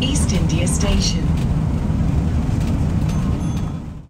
East India Station.